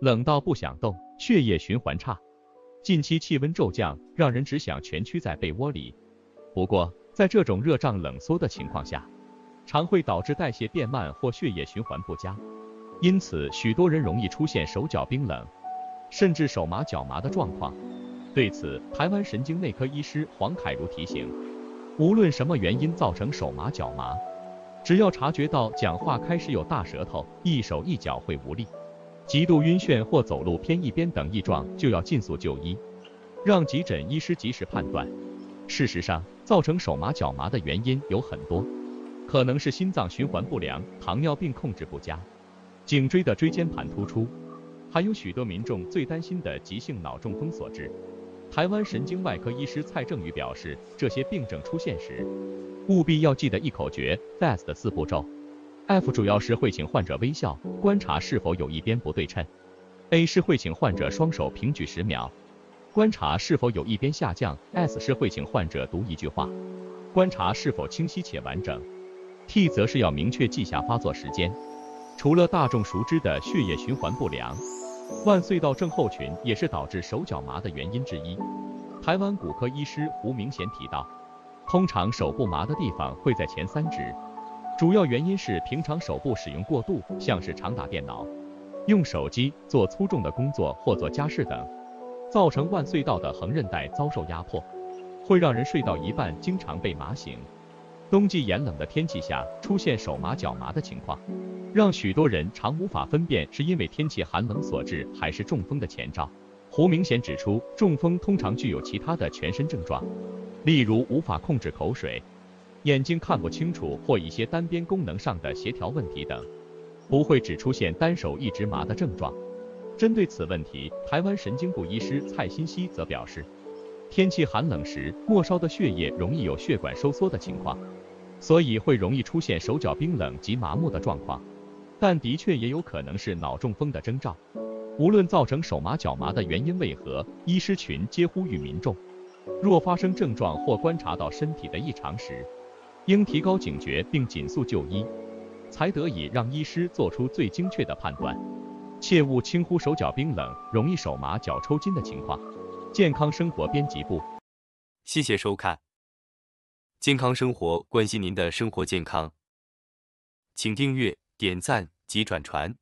冷到不想动，血液循环差。近期气温骤降，让人只想蜷曲在被窝里。不过，在这种热胀冷缩的情况下，常会导致代谢变慢或血液循环不佳，因此许多人容易出现手脚冰冷，甚至手麻脚麻的状况。对此，台湾神经内科医师黄凯如提醒，无论什么原因造成手麻脚麻，只要察觉到讲话开始有大舌头，一手一脚会无力。极度晕眩或走路偏一边等异状，就要尽速就医，让急诊医师及时判断。事实上，造成手麻脚麻的原因有很多，可能是心脏循环不良、糖尿病控制不佳、颈椎的椎间盘突出，还有许多民众最担心的急性脑中风所致。台湾神经外科医师蔡正宇表示，这些病症出现时，务必要记得一口诀：FAST 四步骤。F 主要是会请患者微笑，观察是否有一边不对称。A 是会请患者双手平举十秒，观察是否有一边下降。S 是会请患者读一句话，观察是否清晰且完整。T 则是要明确记下发作时间。除了大众熟知的血液循环不良，腕隧道症候群也是导致手脚麻的原因之一。台湾骨科医师胡明贤提到，通常手部麻的地方会在前三指。主要原因是平常手部使用过度，像是常打电脑、用手机、做粗重的工作或做家事等，造成腕隧道的横韧带遭受压迫，会让人睡到一半经常被麻醒。冬季炎冷的天气下出现手麻脚麻的情况，让许多人常无法分辨是因为天气寒冷所致还是中风的前兆。胡明贤指出，中风通常具有其他的全身症状，例如无法控制口水。眼睛看不清楚或一些单边功能上的协调问题等，不会只出现单手一直麻的症状。针对此问题，台湾神经部医师蔡新熙则表示，天气寒冷时，末梢的血液容易有血管收缩的情况，所以会容易出现手脚冰冷及麻木的状况。但的确也有可能是脑中风的征兆。无论造成手麻脚麻的原因为何，医师群皆呼吁民众，若发生症状或观察到身体的异常时，应提高警觉并紧速就医，才得以让医师做出最精确的判断。切勿轻忽手脚冰冷、容易手麻、脚抽筋的情况。健康生活编辑部，谢谢收看。健康生活关心您的生活健康，请订阅、点赞及转传。